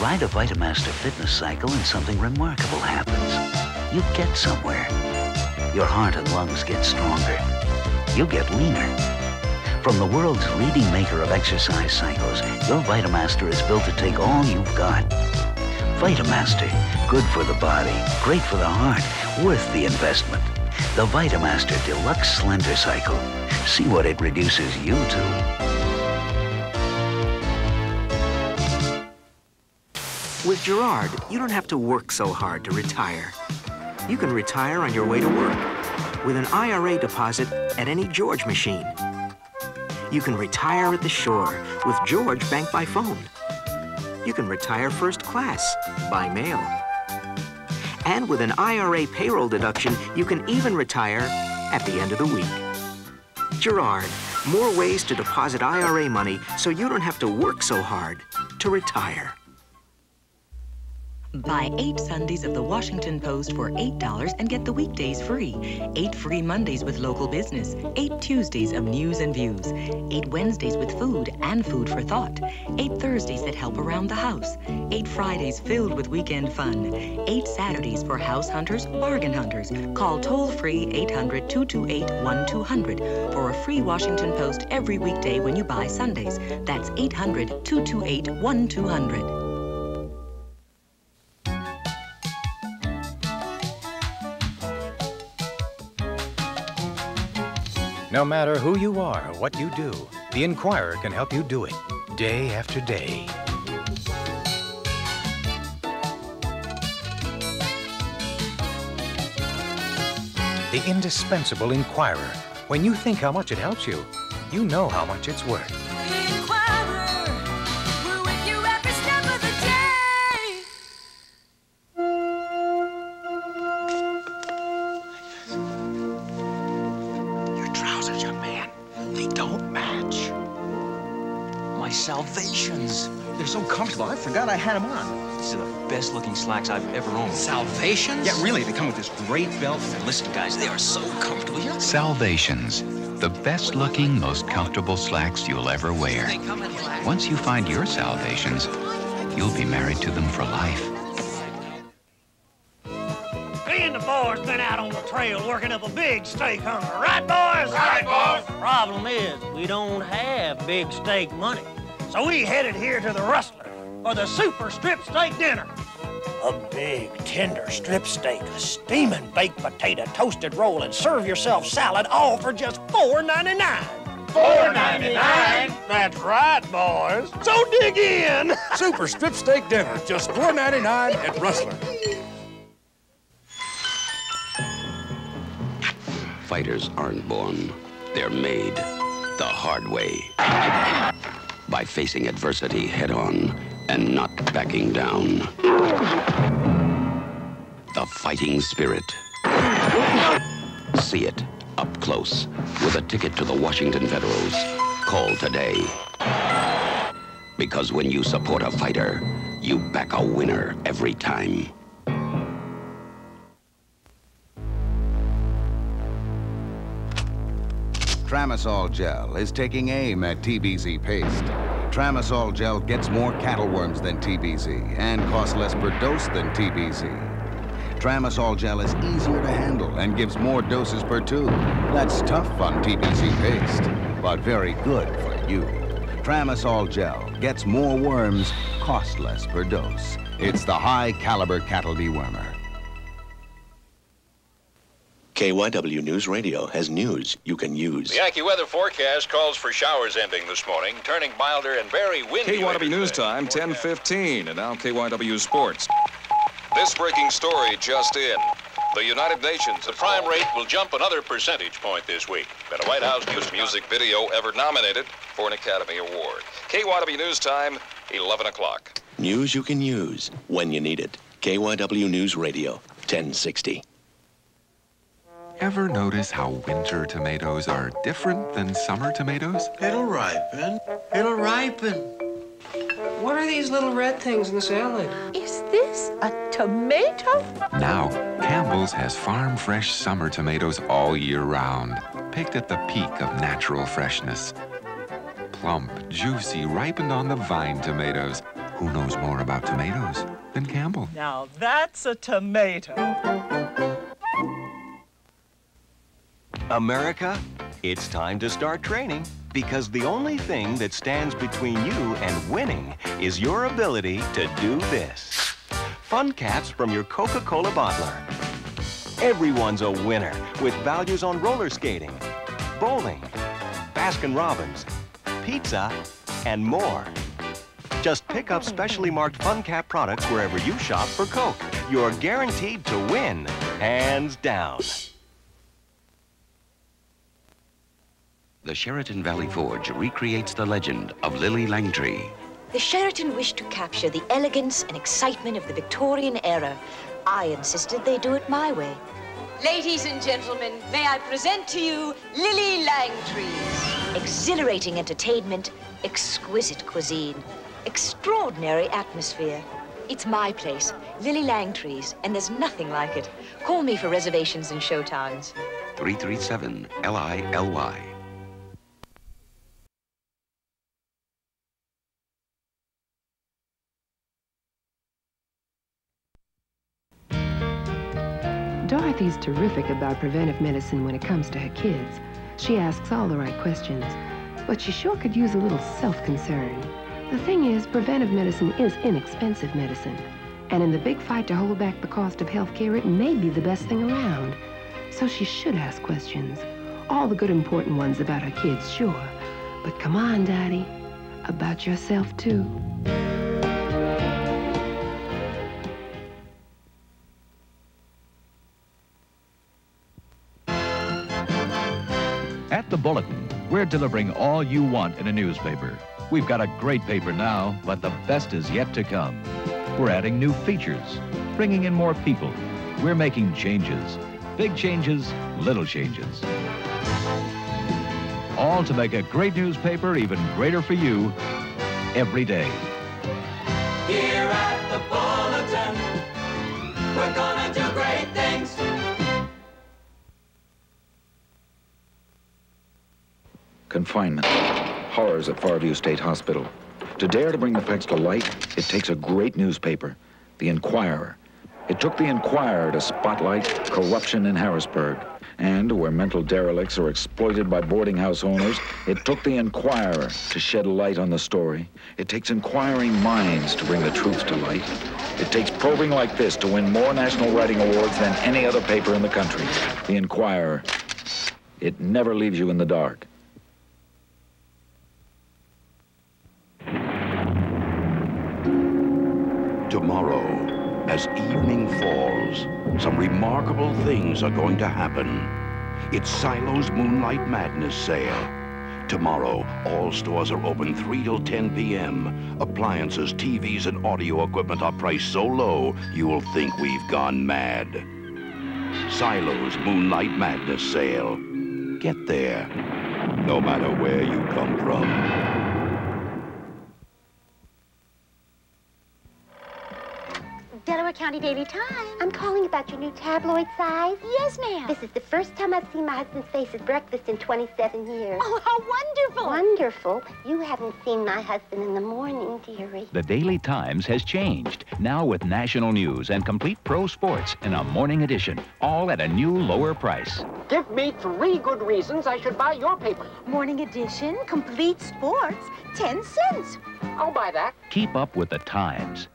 Ride a Vitamaster fitness cycle and something remarkable happens. You get somewhere. Your heart and lungs get stronger. You get leaner. From the world's leading maker of exercise cycles, your Vitamaster is built to take all you've got. Vitamaster, good for the body, great for the heart, worth the investment. The Vitamaster Deluxe Slender Cycle. See what it reduces you to. With Girard, you don't have to work so hard to retire. You can retire on your way to work with an IRA deposit at any Girard machine. You can retire at the shore with Girard Bank by phone. You can retire first class by mail. And with an IRA payroll deduction, you can even retire at the end of the week. Girard, more ways to deposit IRA money so you don't have to work so hard to retire. Buy eight Sundays of the Washington Post for $8 and get the weekdays free. Eight free Mondays with local business. Eight Tuesdays of news and views. Eight Wednesdays with food and food for thought. Eight Thursdays that help around the house. Eight Fridays filled with weekend fun. Eight Saturdays for house hunters, bargain hunters. Call toll free 800 228 1200 for a free Washington Post every weekday when you buy Sundays. That's 800 228 1200. No matter who you are or what you do, the Inquirer can help you do it day after day. The indispensable Inquirer. When you think how much it helps you, you know how much it's worth. Salvations. They're so comfortable. I forgot I had them on. These are the best looking slacks I've ever owned. Salvations? Yeah, really. They come with this great belt. And listen, guys, they are so comfortable. You know, Salvations, the best looking, most comfortable slacks you'll ever wear. they come in black. Once you find your Salvations, you'll be married to them for life. Me and the boys been out on the trail working up a big steak hunger, right, boys? Right, boys. Problem is, we don't have big steak money. So we headed here to the Rustler for the super strip steak dinner. A big, tender strip steak, a steaming baked potato, toasted roll, and serve yourself salad, all for just $4.99. $4.99? That's right, boys. So dig in. Super strip steak dinner, just $4.99 at Rustler. Fighters aren't born, they're made the hard way. By facing adversity head on and not backing down. The fighting spirit. See it up close with a ticket to the Washington Federals. Call today. Because when you support a fighter, you back a winner every time. Tramisol gel is taking aim at TBZ paste. Tramisol gel gets more cattle worms than TBZ and costs less per dose than TBZ. Tramisol gel is easier to handle and gives more doses per tube. That's tough on TBZ paste, but very good for you. Tramisol gel gets more worms, costs less per dose. It's the high caliber cattle dewormer. KYW News Radio has news you can use. The Yankee weather forecast calls for showers ending this morning, turning milder and very windy. KYW News Time, 10:15, and now KYW Sports. This breaking story just in. The United Nations, the prime rate will jump another percentage point this week. Been a White House news music video ever nominated for an Academy Award. KYW News Time, 11 o'clock. News you can use when you need it. KYW News Radio, 1060. Ever notice how winter tomatoes are different than summer tomatoes? It'll ripen. It'll ripen. What are these little red things in the salad? Is this a tomato? Now, Campbell's has farm fresh summer tomatoes all year round, picked at the peak of natural freshness. Plump, juicy, ripened on the vine tomatoes. Who knows more about tomatoes than Campbell? Now that's a tomato. America, it's time to start training because the only thing that stands between you and winning is your ability to do this. Fun caps from your Coca-Cola bottler. Everyone's a winner with values on roller skating, bowling, Baskin-Robbins, pizza, and more. Just pick up specially marked Fun Cap products wherever you shop for Coke. You're guaranteed to win, hands down. The Sheraton Valley Forge recreates the legend of Lily Langtry. The Sheraton wished to capture the elegance and excitement of the Victorian era. I insisted they do it my way. Ladies and gentlemen, may I present to you Lily Langtry's. Exhilarating entertainment, exquisite cuisine, extraordinary atmosphere. It's my place, Lily Langtry's, and there's nothing like it. Call me for reservations and showtimes. 337 L-I-L-Y. Dorothy's terrific about preventive medicine when it comes to her kids. She asks all the right questions, but she sure could use a little self-concern. The thing is, preventive medicine is inexpensive medicine. And in the big fight to hold back the cost of health care, it may be the best thing around. So she should ask questions. All the good important ones about her kids, sure. But come on, Daddy. About yourself, too. We're delivering all you want in a newspaper. We've got a great paper now, but the best is yet to come. We're adding new features, bringing in more people. We're making changes. Big changes, little changes. All to make a great newspaper even greater for you every day. Here at the Bulletin, we're gonna do great things. Confinement. Horrors at Farview State Hospital. To dare to bring the facts to light, it takes a great newspaper, The Inquirer. It took The Inquirer to spotlight corruption in Harrisburg. And where mental derelicts are exploited by boarding house owners, it took The Inquirer to shed light on the story. It takes inquiring minds to bring the truth to light. It takes probing like this to win more national writing awards than any other paper in the country. The Inquirer. It never leaves you in the dark. As evening falls, some remarkable things are going to happen. It's Silo's Moonlight Madness sale. Tomorrow, all stores are open 3 till 10 p.m. Appliances, TVs, and audio equipment are priced so low, you'll think we've gone mad. Silo's Moonlight Madness sale. Get there, no matter where you come from. Delaware County Daily Times. I'm calling about your new tabloid size. Yes, ma'am. This is the first time I've seen my husband's face at breakfast in 27 years. Oh, how wonderful. Wonderful. You haven't seen my husband in the morning, dearie. The Daily Times has changed, now with national news and complete pro sports in a morning edition, all at a new lower price. Give me three good reasons I should buy your paper. Morning edition, complete sports, 10 cents. I'll buy that. Keep up with the times.